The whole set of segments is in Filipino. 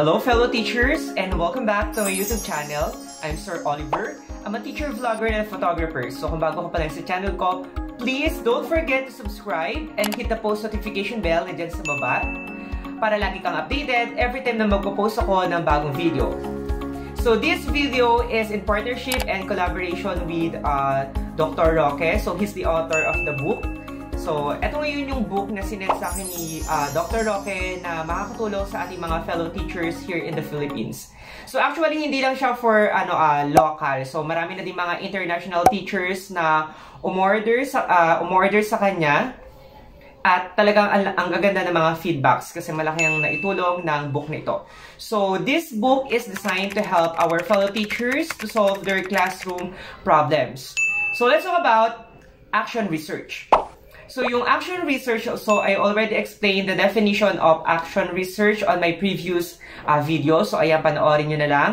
Hello fellow teachers and welcome back to my YouTube channel. I'm Sir Oliver. I'm a teacher, vlogger, and photographer. So kung bago ka pa lang sa channel ko, please don't forget to subscribe and hit the post notification bell na dyan sa baba para lagi kang updated every time na magpo-post ako ng bagong video. So this video is in partnership and collaboration with uh, Dr. Roque. So he's the author of the book So, eto ngayon yung book na sinend sa akin ni uh, Dr. Roque na makakatulong sa ating mga fellow teachers here in the Philippines. So, actually, hindi lang siya for ano uh, local. So, marami na din mga international teachers na umorder sa, uh, umorder sa kanya. At talagang ang, ang gaganda ng mga feedbacks kasi malaki ang naitulong ng book na ito. So, this book is designed to help our fellow teachers to solve their classroom problems. So, let's talk about action research. So, yung action research, so I already explained the definition of action research on my previous uh, video. So, ayan, panoorin nyo na lang.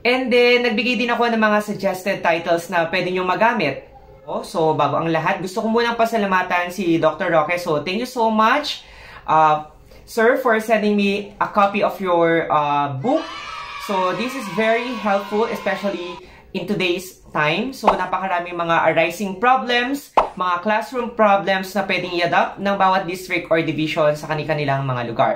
And then, nagbigay din ako ng mga suggested titles na pwede nyo magamit. Oh, so, bago ang lahat, gusto ko munang pasalamatan si Dr. Roque. So, thank you so much, uh, sir, for sending me a copy of your uh, book. So, this is very helpful, especially in today's time. So, napakaraming mga arising problems, mga classroom problems na pwedeng i-adapt ng bawat district or division sa kanilang mga lugar.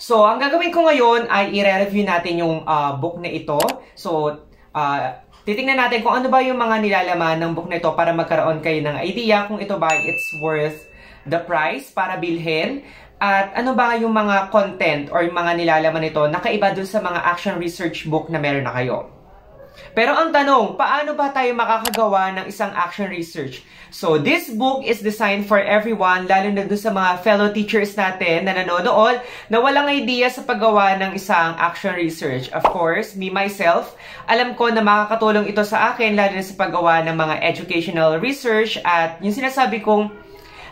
So, ang gagawin ko ngayon ay i-review natin yung uh, book na ito. So, uh, titingnan natin kung ano ba yung mga nilalaman ng book na ito para magkaroon kayo ng idea kung ito ba it's worth the price para bilhin. At ano ba yung mga content or yung mga nilalaman nito na kaiba dun sa mga action research book na meron na kayo? Pero ang tanong, paano ba tayo makakagawa ng isang action research? So, this book is designed for everyone, lalo na dun sa mga fellow teachers natin na nanonood na walang idea sa paggawa ng isang action research. Of course, me myself, alam ko na makakatulong ito sa akin, lalo na sa paggawa ng mga educational research at yung sinasabi kong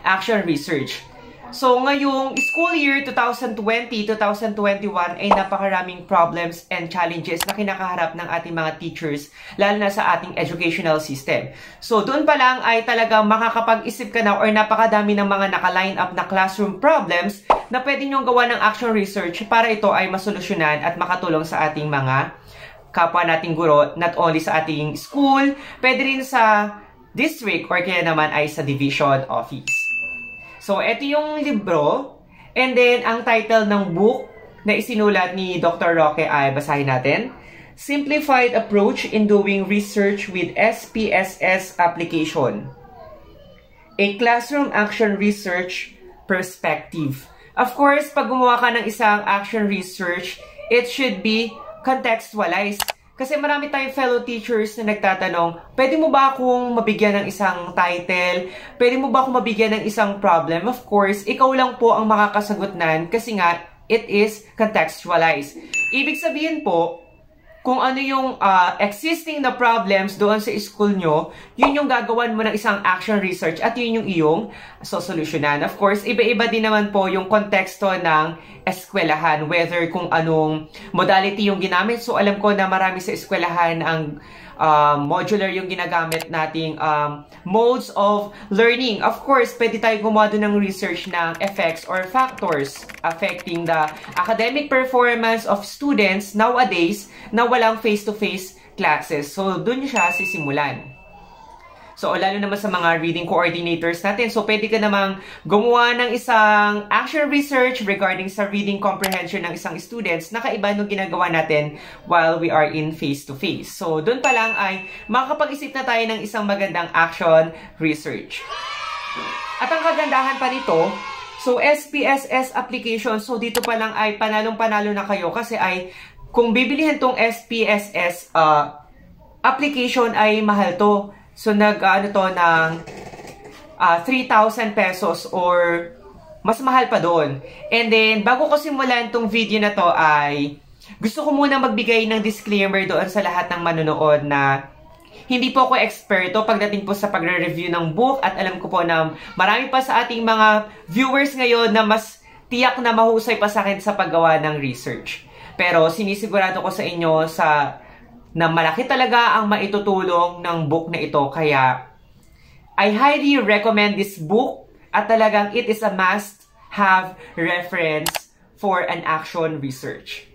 action research. So, ngayong school year 2020-2021 ay napakaraming problems and challenges na kinakaharap ng ating mga teachers, lalo na sa ating educational system. So, doon pa lang ay talagang makakapag-isip ka na or napakadami ng mga naka-line up na classroom problems na pwede nyong gawa ng action research para ito ay masolusyonan at makatulong sa ating mga kapwa nating guro, not only sa ating school, pwede rin sa district or kaya naman ay sa division office. So, ito yung libro. And then, ang title ng book na isinulat ni Dr. Roque ay basahin natin. Simplified Approach in Doing Research with SPSS Application. A Classroom Action Research Perspective. Of course, pag gumawa ka ng isang action research, it should be contextualized kasi marami tayong fellow teachers na nagtatanong, pwede mo ba akong mabigyan ng isang title? Pwede mo ba akong mabigyan ng isang problem? Of course, ikaw lang po ang makakasagot nan kasi nga, it is contextualized. Ibig sabihin po, kung ano yung uh, existing na problems doon sa school nyo, yun yung gagawan mo ng isang action research at yun yung iyong sosolusyonan. Of course, iba-iba din naman po yung konteksto ng eskwelahan, whether kung anong modality yung ginamit. So, alam ko na marami sa eskwelahan ang um, modular yung ginagamit nating um, modes of learning. Of course, pwede tayo gumawa ng research ng effects or factors affecting the academic performance of students nowadays na walang face-to-face -face classes. So, dun siya sisimulan. So, lalo naman sa mga reading coordinators natin. So, pwede ka namang gumawa ng isang action research regarding sa reading comprehension ng isang students na kaiba nung ginagawa natin while we are in face-to-face. -face. So, doon pa lang ay makakapag-isip na tayo ng isang magandang action research. At ang kagandahan pa nito, so SPSS application, so dito pa lang ay panalong-panalo na kayo kasi ay kung bibilihin tong SPSS uh, application ay mahal to. So, nag, ano to, ng uh, ah, 3,000 pesos or mas mahal pa doon. And then, bago ko simulan tong video na to ay gusto ko muna magbigay ng disclaimer doon sa lahat ng manonood na hindi po ako eksperto pagdating po sa pagre-review ng book at alam ko po na marami pa sa ating mga viewers ngayon na mas tiyak na mahusay pa sa akin sa paggawa ng research. Pero sinisigurado ko sa inyo sa na malaki talaga ang maitutulong ng book na ito. Kaya, I highly recommend this book at talagang it is a must have reference for an action research.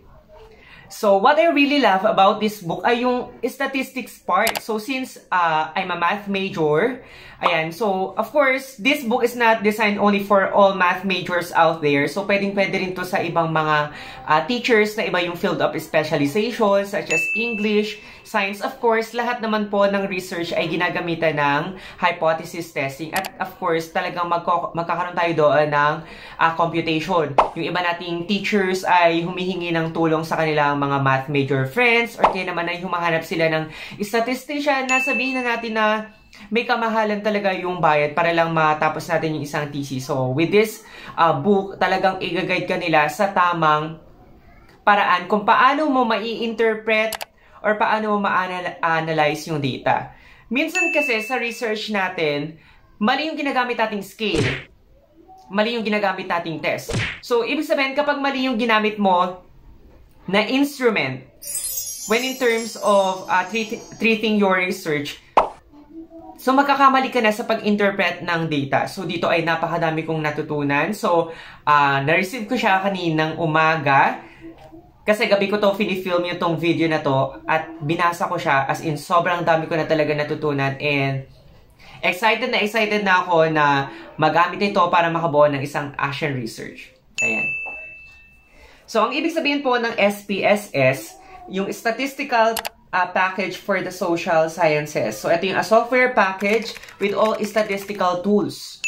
So, what I really love about this book ay yung statistics part. So, since uh, I'm a math major, ayan, so, of course, this book is not designed only for all math majors out there. So, pwedeng-pwede rin to sa ibang mga uh, teachers na iba yung field of specialization, such as English, science. Of course, lahat naman po ng research ay ginagamitan ng hypothesis testing. At, of course, talagang magko magkakaroon tayo doon ng uh, computation. Yung iba nating teachers ay humihingi ng tulong sa kanilang mga math major friends or kaya naman ay humahanap sila ng statistician na sabihin na natin na may kamahalan talaga yung bayad para lang matapos natin yung isang thesis. So, with this uh, book, talagang i-guide ka nila sa tamang paraan kung paano mo mai-interpret or paano mo ma-analyze yung data. Minsan kasi sa research natin, mali yung ginagamit nating scale. Mali yung ginagamit nating test. So, ibig sabihin, kapag mali yung ginamit mo, na instrument when in terms of uh, treat, treating your research. So, magkakamali ka na sa pag-interpret ng data. So, dito ay napakadami kong natutunan. So, uh, na-receive ko siya kaninang umaga. Kasi gabi ko to film yung tong video na to. At binasa ko siya. As in, sobrang dami ko na talaga natutunan. And, excited na excited na ako na magamit ito para makabuo ng isang action research. Ayan. So, ang ibig sabihin po ng SPSS, yung Statistical uh, Package for the Social Sciences. So, ito yung a software package with all statistical tools.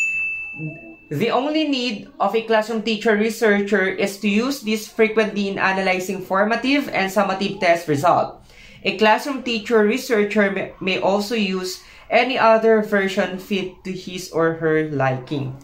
The only need of a classroom teacher researcher is to use this frequently in analyzing formative and summative test result. A classroom teacher researcher may, may also use any other version fit to his or her liking.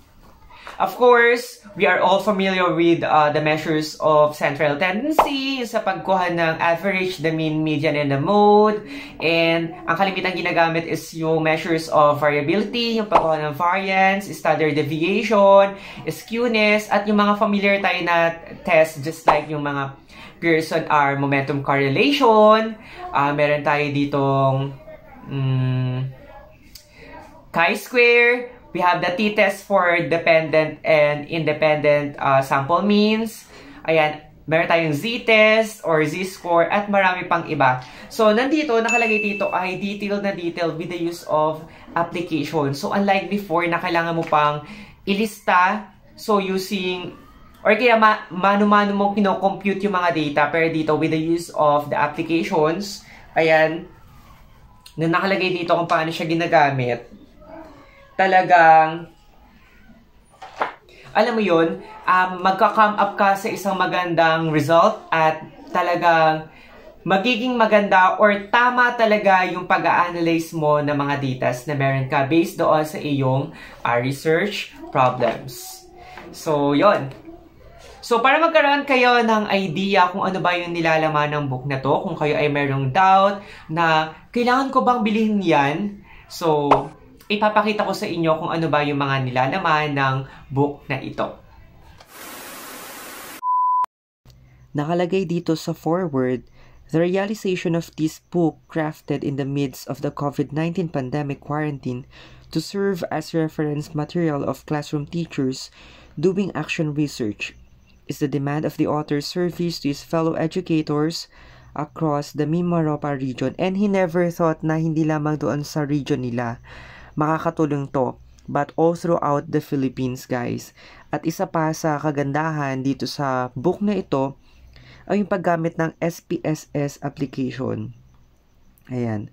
Of course, we are all familiar with uh, the measures of central tendency, sa pagkuha ng average, the mean, median, and the mode. And ang kalimitan ginagamit is yung measures of variability, yung pagkuha ng variance, standard deviation, skewness, at yung mga familiar tayo na test just like yung mga Pearson R momentum correlation. Uh, meron tayo ditong um, chi-square, We have the t-test for dependent and independent uh, sample means. Ayan, meron tayong z-test or z-score at marami pang iba. So, nandito, nakalagay dito ay detailed na detail with the use of application. So, unlike before na kailangan mo pang ilista, so using or kaya ma mano-mano mo kino-compute yung mga data pero dito with the use of the applications, ayan, na nakalagay dito kung paano siya ginagamit talagang alam mo yun, um, magka-come up ka sa isang magandang result at talagang magiging maganda or tama talaga yung pag-analyze mo ng mga data na meron ka based doon sa iyong uh, research problems. So, yon. So, para magkaroon kayo ng idea kung ano ba yung nilalaman ng book na to, kung kayo ay merong doubt na kailangan ko bang bilhin yan, so, ipapakita ko sa inyo kung ano ba yung mga nilalaman ng book na ito. Nakalagay dito sa forward, the realization of this book crafted in the midst of the COVID-19 pandemic quarantine to serve as reference material of classroom teachers doing action research is the demand of the author's service to his fellow educators across the Mimaropa region and he never thought na hindi lamang doon sa region nila makakatulong to but all throughout the Philippines guys. At isa pa sa kagandahan dito sa book na ito ay yung paggamit ng SPSS application. Ayan.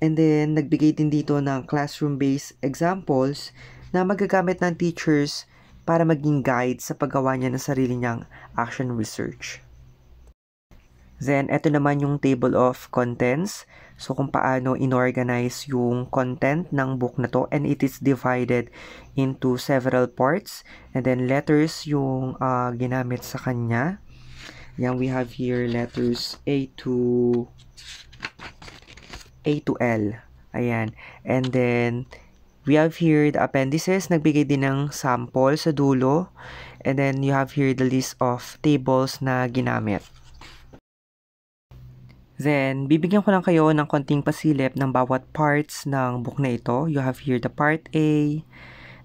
And then, nagbigay din dito ng classroom-based examples na magagamit ng teachers para maging guide sa paggawa niya ng sarili niyang action research. Then, ito naman yung table of contents. So, kung paano inorganize yung content ng book na to. And it is divided into several parts. And then, letters yung uh, ginamit sa kanya. Yan, we have here letters A to A to L. Ayan. And then, we have here the appendices. Nagbigay din ng sample sa dulo. And then, you have here the list of tables na ginamit. Then, bibigyan ko lang kayo ng konting pasilip ng bawat parts ng book na ito. You have here the part A,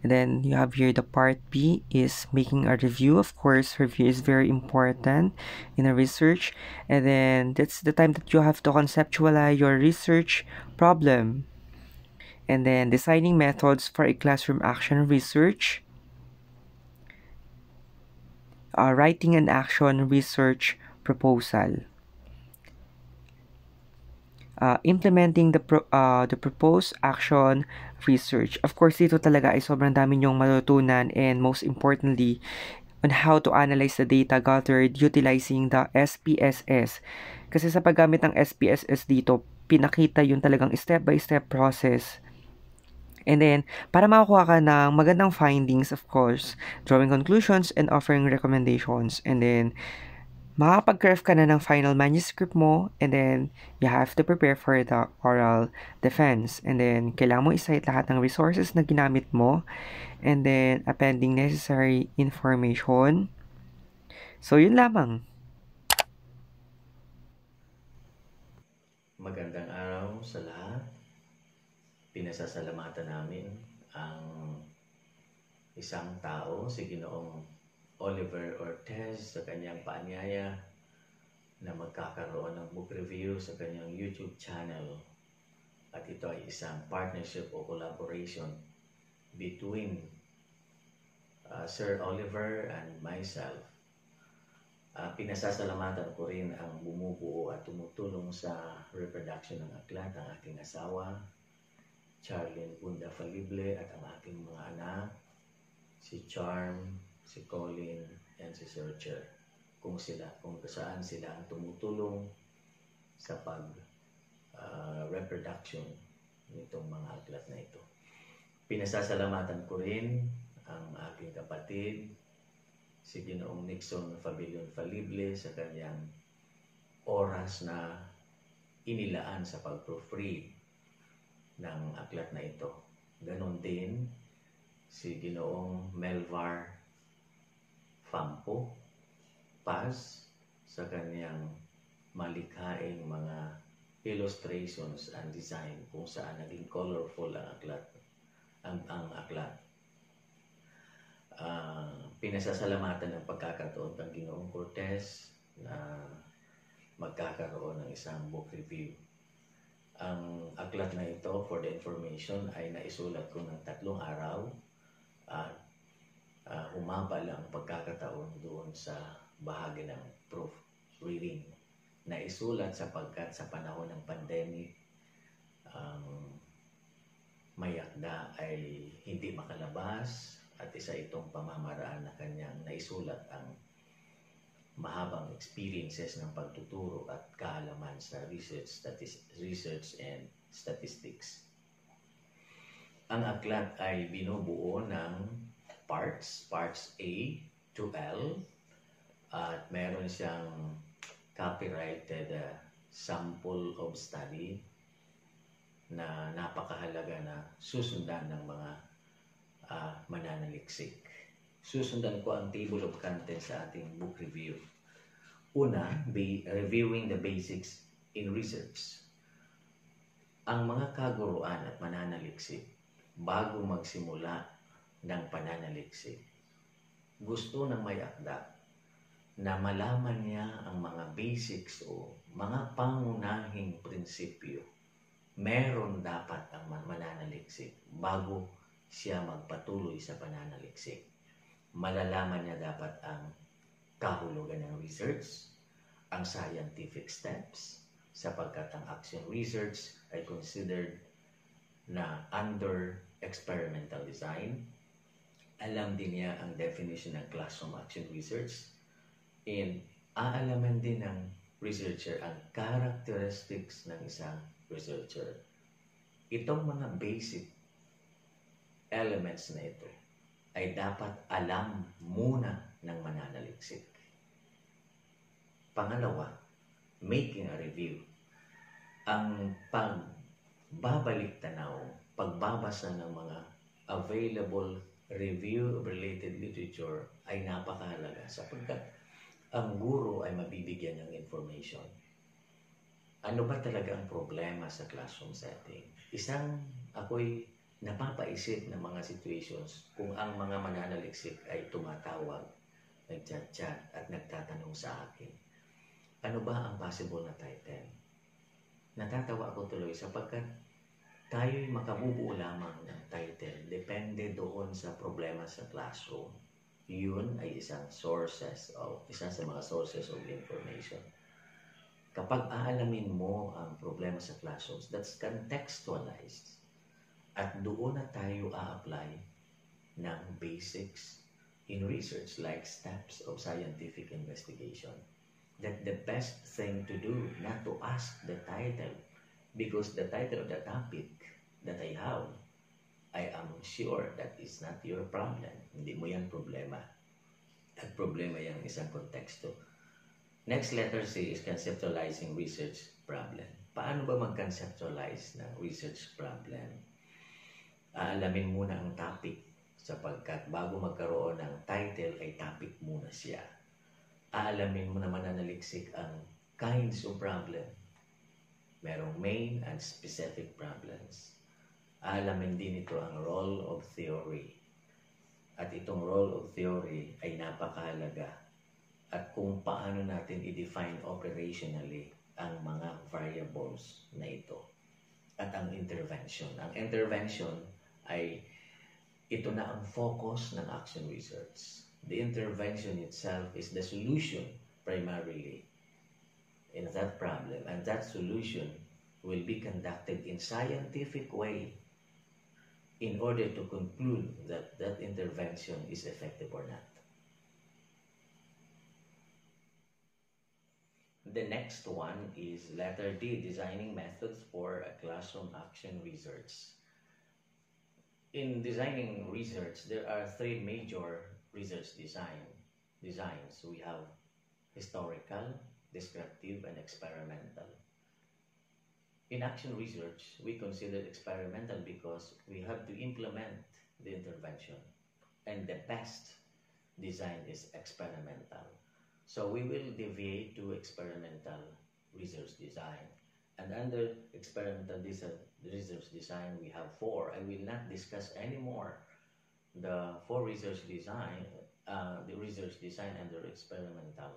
And then you have here the part B is making a review. Of course, review is very important in a research. And then that's the time that you have to conceptualize your research problem. And then designing methods for a classroom action research. Uh, writing an action research proposal. Uh, implementing the pro, uh, the proposed action research. Of course, dito talaga ay sobrang dami nyong matutunan and most importantly, on how to analyze the data gathered utilizing the SPSS. Kasi sa paggamit ng SPSS dito, pinakita yung talagang step-by-step process And then, para makakuha ka ng magandang findings, of course, drawing conclusions and offering recommendations. And then, makakapag-craft ka na ng final manuscript mo and then you have to prepare for the oral defense. And then kailangan mo isite lahat ng resources na ginamit mo. And then appending necessary information. So yun lamang. Magandang araw sa lahat. Pinasasalamatan namin ang isang tao si Ginoong Oliver Ortez sa kanyang paanyaya na magkakaroon ng book review sa kanyang YouTube channel. At ito ay isang partnership o collaboration between uh, Sir Oliver and myself. Uh, pinasasalamatan ko rin ang bumubuo at tumutulong sa reproduction ng aklat, ang aking asawa, Charlene Bunda Falible at ang aking mga anak, si Charm, si Colin, and si Searcher kung sila, kung saan sila ang tumutulong sa pag uh, reproduction nitong mga aklat na ito. Pinasasalamatan ko rin ang aking kapatid, si Ginoong Nixon Fabilion Falible sa kanyang oras na inilaan sa pag-proofread ng aklat na ito. Ganon din si Ginoong Melvar Fampo Paz sa kanyang malikhaing mga illustrations and design kung saan naging colorful ang aklat ang, ang aklat. Uh, pinasasalamatan ng pagkakataon ng Ginoong Cortez na magkakaroon ng isang book review. Ang aklat na ito for the information ay naisulat ko ng tatlong araw at uh, humaba lang pagkakataon doon sa bahagi ng proof reading na isulat sapagkat sa panahon ng pandemic ang um, may akda ay hindi makalabas at isa itong pamamaraan na kanyang naisulat ang mahabang experiences ng pagtuturo at kaalaman sa research, statis- research and statistics. Ang aklat ay binubuo ng parts, parts A to L. At meron siyang copyrighted uh, sample of study na napakahalaga na susundan ng mga uh, mananaliksik. Susundan ko ang table of contents sa ating book review. Una, be reviewing the basics in research. Ang mga kaguruan at mananaliksik bago magsimula ng pananaliksik. Gusto ng may akda na malaman niya ang mga basics o mga pangunahing prinsipyo. Meron dapat ang mananaliksik bago siya magpatuloy sa pananaliksik. Malalaman niya dapat ang kahulugan ng research, ang scientific steps, sapagkat ang action research ay considered na under experimental design, alam din niya ang definition ng classroom action research and aalaman din ng researcher ang characteristics ng isang researcher. Itong mga basic elements na ito ay dapat alam muna ng mananaliksik. Pangalawa, making a review. Ang pagbabalik tanaw, pagbabasa ng mga available review-related literature ay napakahalaga sapagkat ang guro ay mabibigyan ng information. Ano ba talaga ang problema sa classroom setting? Isang, ako'y napapaisip ng mga situations kung ang mga mananaliksik ay tumatawag, nagchat-chat at nagtatanong sa akin, ano ba ang possible na title? Natatawa ako tuloy sapagkat tayo'y makabubuo lamang ng title depende doon sa problema sa classroom. Yun ay isang sources of, isa sa mga sources of information. Kapag aalamin mo ang problema sa classrooms, that's contextualized. At doon na tayo a-apply ng basics in research like steps of scientific investigation that the best thing to do not to ask the title because the title of the topic that I have I am sure that is not your problem. Hindi mo yan problema. At problema yan isang konteksto. Next letter C is conceptualizing research problem. Paano ba mag-conceptualize ng research problem? Aalamin muna ang topic sapagkat bago magkaroon ng title ay topic muna siya aalamin mo naman na naliksik ang kinds of problem. Merong main and specific problems. Aalamin din ito ang role of theory. At itong role of theory ay napakahalaga at kung paano natin i-define operationally ang mga variables na ito at ang intervention. Ang intervention ay ito na ang focus ng action research the intervention itself is the solution primarily in that problem and that solution will be conducted in scientific way in order to conclude that that intervention is effective or not. The next one is letter D, designing methods for a classroom action research. In designing research, there are three major research design designs we have historical descriptive and experimental in action research we consider experimental because we have to implement the intervention. And the best design is experimental. So we will deviate to experimental research design. And under experimental research design we have four. I will not discuss anymore the four research design, uh, the research design under experimental,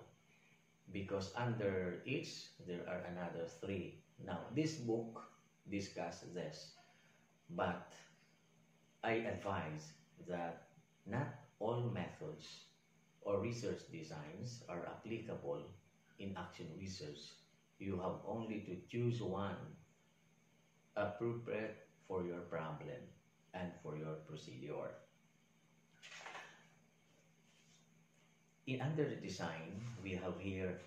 because under each there are another three. Now this book discusses this, but I advise that not all methods or research designs are applicable in action research. You have only to choose one appropriate for your problem and for your procedure. In under the design, we have here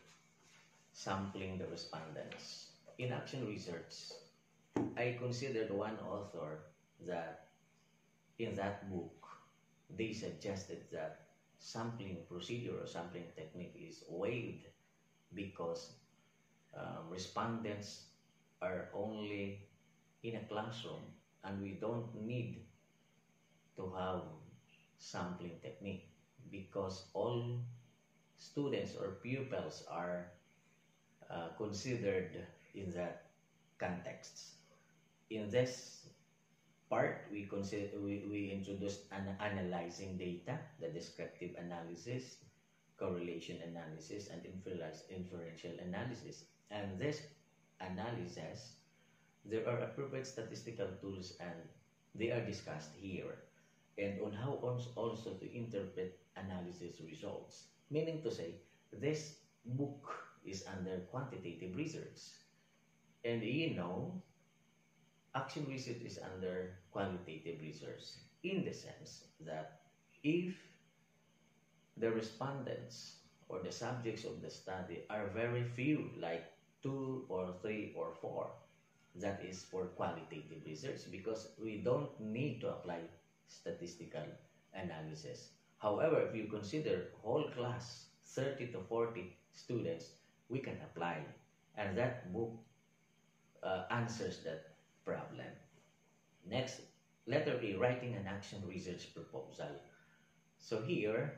sampling the respondents. In action research, I considered one author that in that book, they suggested that sampling procedure or sampling technique is waived because um, respondents are only in a classroom and we don't need to have sampling technique because all students or pupils are uh, considered in that context. In this part, we consider we, we introduced an analyzing data, the descriptive analysis, correlation analysis, and inferential analysis. And this analysis, there are appropriate statistical tools and they are discussed here and on how also to interpret analysis results. Meaning to say, this book is under quantitative research. And you know, action research is under qualitative research in the sense that if the respondents or the subjects of the study are very few, like two or three or four, that is for qualitative research because we don't need to apply statistical analysis. However, if you consider whole class, 30 to 40 students, we can apply. And that book uh, answers that problem. Next, letter B, writing an action research proposal. So here,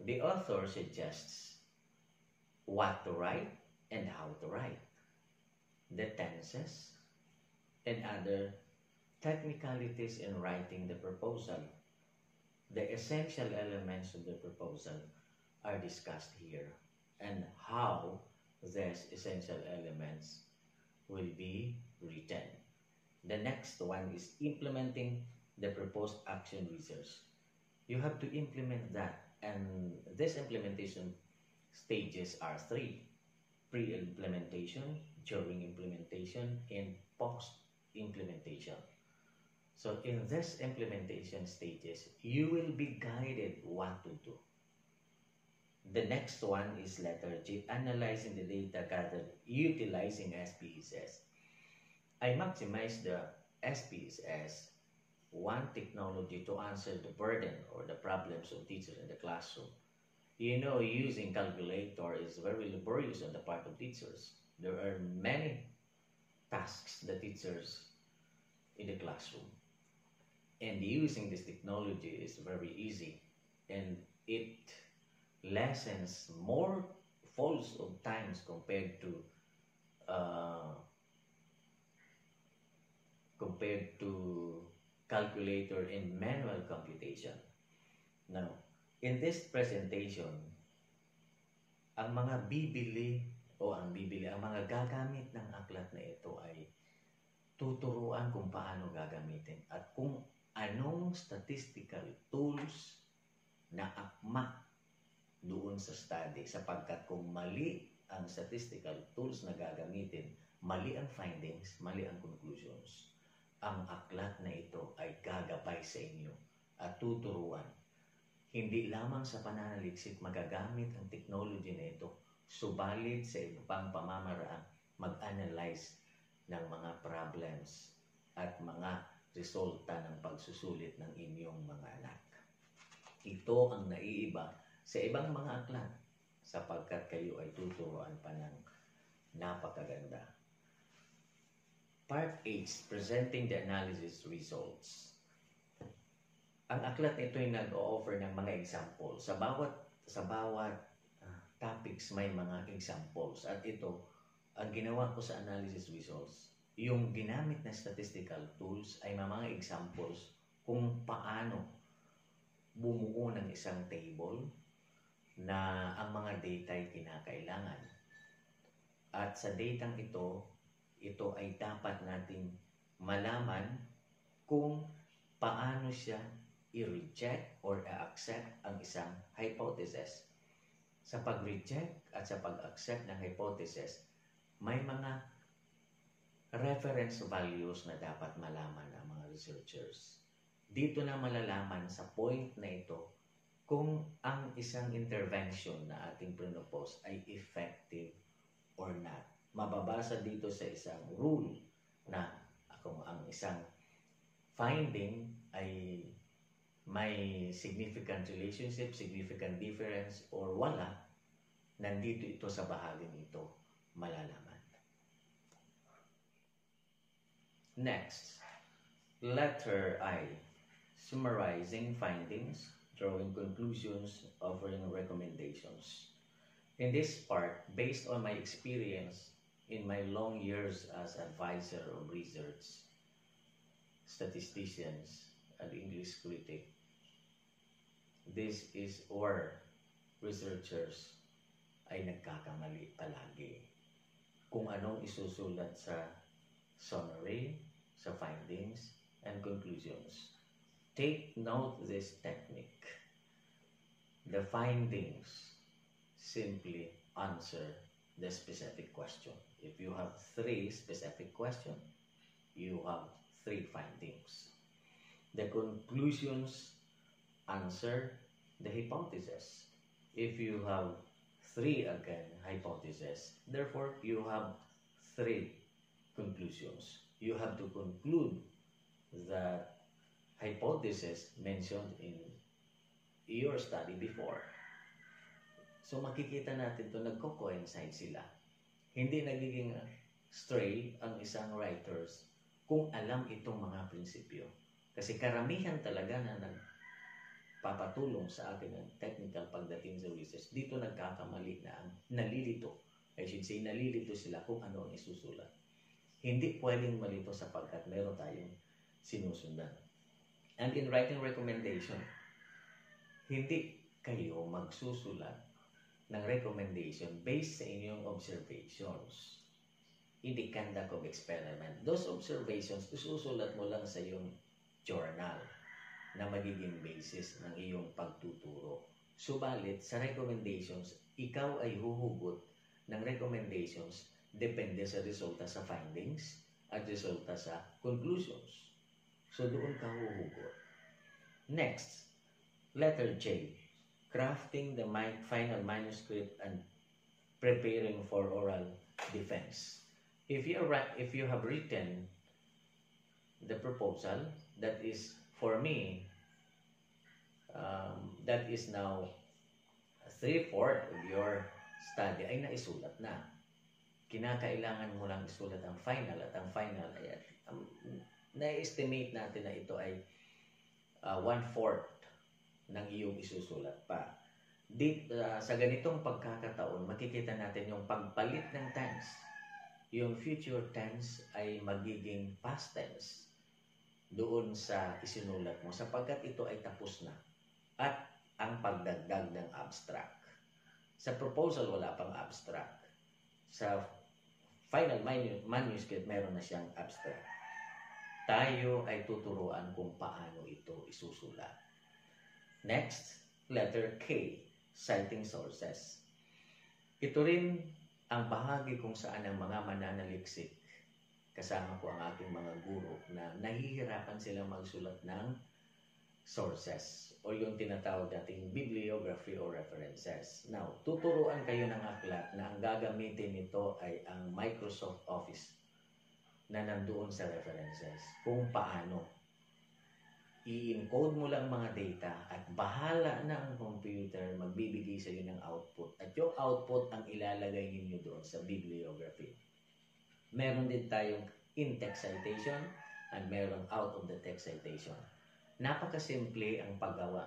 the author suggests what to write and how to write, the tenses, and other technicalities in writing the proposal. The essential elements of the proposal are discussed here and how these essential elements will be written. The next one is implementing the proposed action research. You have to implement that and this implementation stages are three. Pre-implementation, during implementation, and post-implementation. So in this implementation stages, you will be guided what to do. The next one is letter G, analyzing the data gathered utilizing SPSS. I maximize the SPSS one technology to answer the burden or the problems of teachers in the classroom. You know, using calculator is very laborious on the part of teachers. There are many tasks the teachers in the classroom. And using this technology is very easy and it lessens more falls of times compared to uh, compared to calculator in manual computation. Now, in this presentation, ang mga bibili o ang bibili, ang mga gagamit ng aklat na ito ay tuturuan kung paano gagamitin at kung anong statistical tools na akma doon sa study sapagkat kung mali ang statistical tools na gagamitin, mali ang findings, mali ang conclusions ang aklat na ito ay gagabay sa inyo at tuturuan. Hindi lamang sa pananaliksik magagamit ang technology na ito, subalit sa ibang pamamaraan mag-analyze ng mga problems at mga resulta ng pagsusulit ng inyong mga anak. Ito ang naiiba sa ibang mga aklat sapagkat kayo ay tuturuan pa ng napakaganda. Part 8, Presenting the Analysis Results. Ang aklat nito ay nag-o-offer ng mga example. Sa bawat, sa bawat uh, topics may mga examples. At ito, ang ginawa ko sa analysis results, yung ginamit na statistical tools ay mga examples kung paano bumuo ng isang table na ang mga data ay kinakailangan. At sa datang ito, ito ay dapat nating malaman kung paano siya i-reject or i-accept ang isang hypothesis. Sa pag-reject at sa pag-accept ng hypothesis, may mga reference values na dapat malaman ng mga researchers. Dito na malalaman sa point na ito kung ang isang intervention na ating propose ay effective or not mababasa dito sa isang rule na kung ang isang finding ay may significant relationship, significant difference, or wala, nandito ito sa bahagi nito malalaman. Next, letter I, summarizing findings, drawing conclusions, offering recommendations. In this part, based on my experience in my long years as advisor of research, statisticians, and English critic, this is where researchers ay nagkakamali palagi. Kung anong isusulat sa summary, sa findings, and conclusions. Take note this technique. The findings simply answer the specific question. If you have three specific questions, you have three findings. The conclusions answer the hypothesis. If you have three again hypotheses, therefore you have three conclusions. You have to conclude the hypothesis mentioned in your study before. So makikita natin to nagko-coincide sila hindi nagiging stray ang isang writers kung alam itong mga prinsipyo. Kasi karamihan talaga na nagpapatulong sa akin ng technical pagdating sa research, dito nagkakamali na ang nalilito. I should say, nalilito sila kung ano ang isusulat. Hindi pwedeng malito sapagkat meron tayong sinusundan. And in writing recommendation, hindi kayo magsusulat ng recommendation based sa inyong observations in the conduct of experiment. Those observations, isusulat mo lang sa iyong journal na magiging basis ng iyong pagtuturo. Subalit, sa recommendations, ikaw ay huhugot ng recommendations depende sa resulta sa findings at resulta sa conclusions. So, doon ka huhugot. Next, letter J. Crafting the final manuscript and preparing for oral defense. If you if you have written the proposal, that is for me, um, that is now three-fourth of your study ay naisulat na. Kinakailangan mo lang isulat ang final at ang final ay um, na-estimate natin na ito ay uh, one-fourth ng iyong isusulat pa. Di, uh, sa ganitong pagkakataon, makikita natin yung pagpalit ng tense. Yung future tense ay magiging past tense doon sa isinulat mo sapagkat ito ay tapos na. At ang pagdagdag ng abstract. Sa proposal, wala pang abstract. Sa final manuscript, meron na siyang abstract. Tayo ay tuturuan kung paano ito isusulat. Next, letter K, citing sources. Ito rin ang bahagi kung saan ang mga mananaliksik, kasama ko ang aking mga guro, na nahihirapan silang magsulat ng sources o yung tinatawag nating bibliography or references. Now, tuturuan kayo ng aklat na ang gagamitin nito ay ang Microsoft Office na nandoon sa references kung paano i-encode mo lang mga data at bahala na ang computer magbibigay sa iyo ng output. At yung output ang ilalagay ninyo doon sa bibliography. Meron din tayong in-text citation and meron out of the text citation. Napakasimple ang paggawa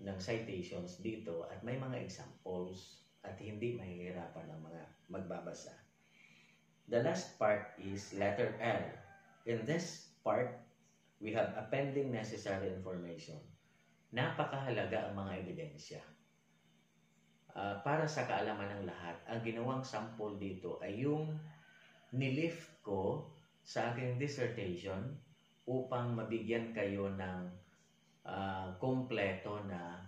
ng citations dito at may mga examples at hindi mahihirapan ang mga magbabasa. The last part is letter L. In this part, we have appending necessary information. Napakahalaga ang mga ebidensya. Uh, para sa kaalaman ng lahat, ang ginawang sample dito ay yung nilift ko sa aking dissertation upang mabigyan kayo ng uh, kompleto na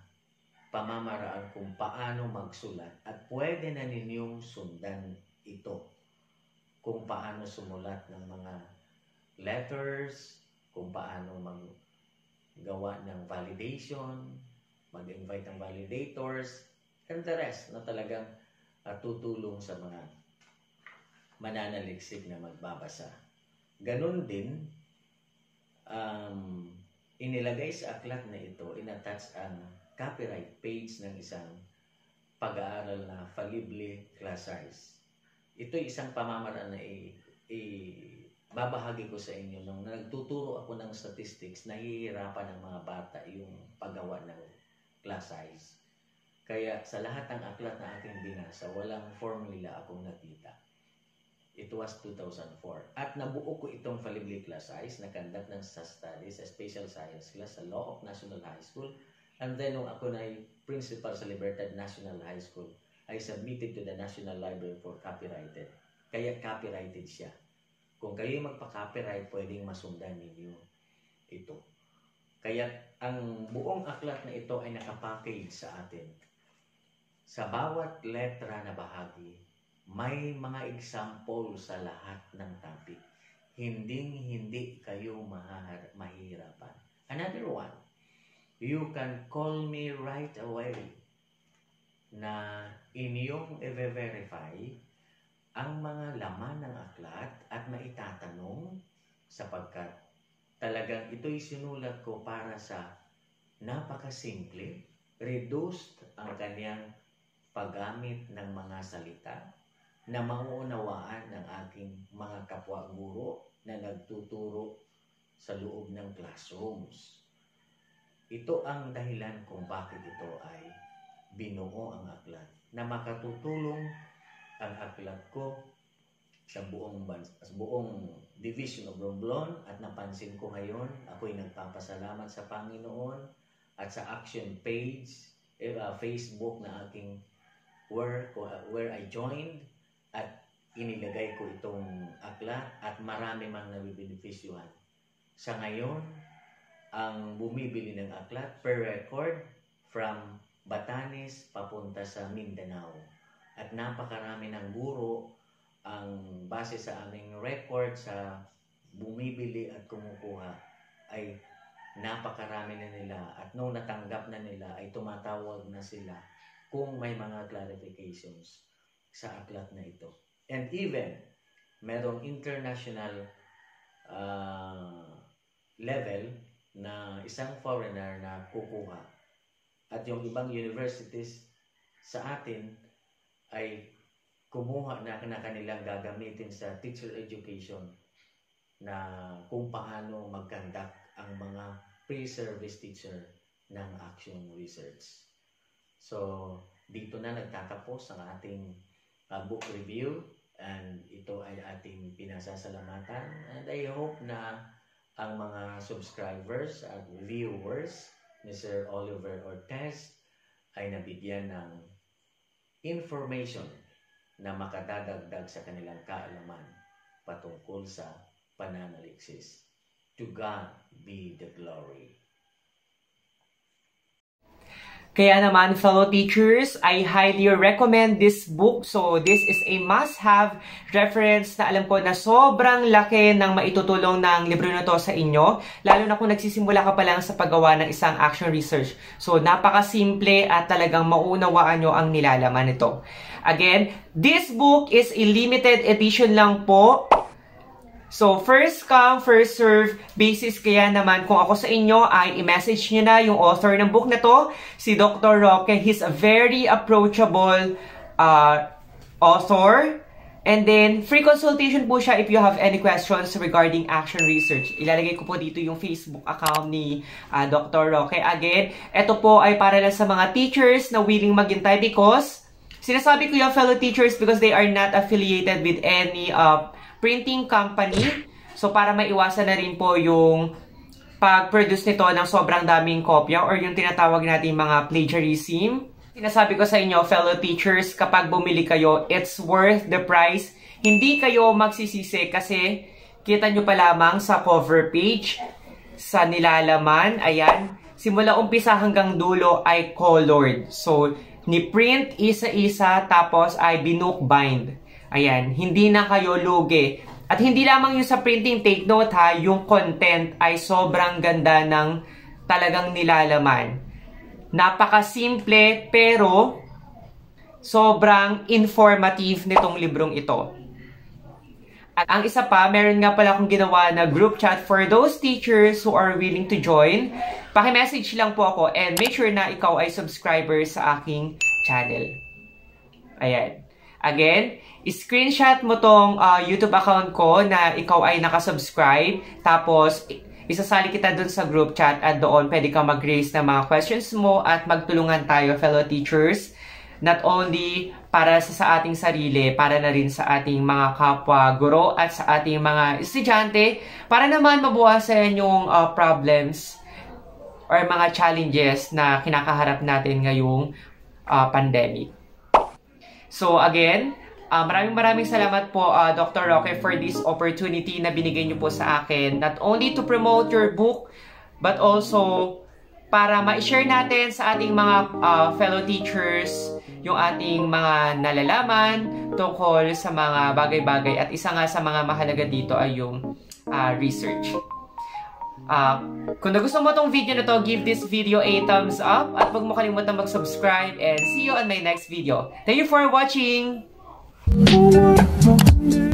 pamamaraan kung paano magsulat at pwede na ninyong sundan ito kung paano sumulat ng mga letters, kung paano maggawa ng validation, mag-invite ng validators, and the rest na talagang uh, tutulong sa mga mananaliksik na magbabasa. Ganon din, um, inilagay sa aklat na ito, inattach ang copyright page ng isang pag-aaral na Falibly Class Size. Ito isang pamamaraan na i, i babahagi ko sa inyo nung nagtuturo ako ng statistics, nahihirapan ng mga bata yung paggawa ng class size. Kaya sa lahat ng aklat na aking binasa, walang formula akong nakita. It was 2004. At nabuo ko itong Falibly class size na conduct ng sa studies sa special science class sa Law of National High School. And then nung ako na principal sa Libertad National High School, I submitted to the National Library for copyrighted. Kaya copyrighted siya. Kung kayo magpa-copyright, pwedeng masundan ninyo ito. Kaya ang buong aklat na ito ay nakapackage sa atin. Sa bawat letra na bahagi, may mga example sa lahat ng topic. Hinding-hindi kayo mahahar- mahirapan. Another one, you can call me right away na inyong i-verify ang mga laman ng aklat at maitatanong sapagkat talagang ito'y sinulat ko para sa napakasimple, reduced ang kanyang paggamit ng mga salita na mauunawaan ng aking mga kapwa guro na nagtuturo sa loob ng classrooms. Ito ang dahilan kung bakit ito ay binuo ang aklat na makatutulong ang aklat ko sa buong sa buong division of Romblon at napansin ko ngayon ako'y nagpapasalamat sa Panginoon at sa action page uh, Facebook na aking where where I joined at inilagay ko itong aklat at marami mang nabibenefisyuhan. Sa ngayon, ang bumibili ng aklat per record from Batanes papunta sa Mindanao. At napakarami ng guro ang base sa aming record sa bumibili at kumukuha ay napakarami na nila at nung natanggap na nila ay tumatawag na sila kung may mga clarifications sa aklat na ito. And even merong international uh, level na isang foreigner na kukuha at yung ibang universities sa atin ay kumuha na na kanilang gagamitin sa teacher education na kung paano mag-conduct ang mga pre-service teacher ng action research. So, dito na nagtatapos ang ating uh, book review and ito ay ating pinasasalamatan and I hope na ang mga subscribers at viewers ni Sir Oliver Ortez ay nabigyan ng information na makadadagdag sa kanilang kaalaman patungkol sa pananaliksis. To God be the glory. Kaya naman, fellow teachers, I highly recommend this book. So, this is a must-have reference na alam ko na sobrang laki ng maitutulong ng libro na to sa inyo. Lalo na kung nagsisimula ka pa lang sa paggawa ng isang action research. So, napaka-simple at talagang maunawaan nyo ang nilalaman nito. Again, this book is a limited edition lang po. So, first come, first serve basis kaya naman kung ako sa inyo ay i-message nyo na yung author ng book na to, si Dr. Roque. He's a very approachable uh, author. And then, free consultation po siya if you have any questions regarding action research. Ilalagay ko po dito yung Facebook account ni uh, Dr. Roque. Again, ito po ay para lang sa mga teachers na willing maghintay because sinasabi ko yung fellow teachers because they are not affiliated with any uh, printing company. So, para maiwasan na rin po yung pag-produce nito ng sobrang daming kopya or yung tinatawag natin mga plagiarism. Sinasabi ko sa inyo, fellow teachers, kapag bumili kayo, it's worth the price. Hindi kayo magsisisi kasi kita nyo pa lamang sa cover page, sa nilalaman, ayan, simula umpisa hanggang dulo ay colored. So, ni-print isa-isa tapos ay binookbind. Ayan, hindi na kayo lugi. At hindi lamang yung sa printing, take note ha, yung content ay sobrang ganda ng talagang nilalaman. Napakasimple pero sobrang informative nitong librong ito. At ang isa pa, meron nga pala akong ginawa na group chat for those teachers who are willing to join. Paki-message lang po ako and make sure na ikaw ay subscriber sa aking channel. Ayan. Again, screenshot mo tong uh, YouTube account ko na ikaw ay nakasubscribe. Tapos, isasali kita dun sa group chat at doon pwede ka mag-raise ng mga questions mo at magtulungan tayo, fellow teachers. Not only para sa, sa ating sarili, para na rin sa ating mga kapwa guro at sa ating mga estudyante para naman mabuwasan yung uh, problems or mga challenges na kinakaharap natin ngayong uh, pandemic. So again, uh, maraming maraming salamat po uh, Dr. Roque for this opportunity na binigay niyo po sa akin. Not only to promote your book, but also para ma-share natin sa ating mga uh, fellow teachers yung ating mga nalalaman tungkol sa mga bagay-bagay. At isa nga sa mga mahalaga dito ay yung uh, research. Uh, kung nagustuhan mo tong video na to, give this video a thumbs up at huwag mo kalimutan mag-subscribe and see you on my next video. Thank you for watching! Oh, my, my, my.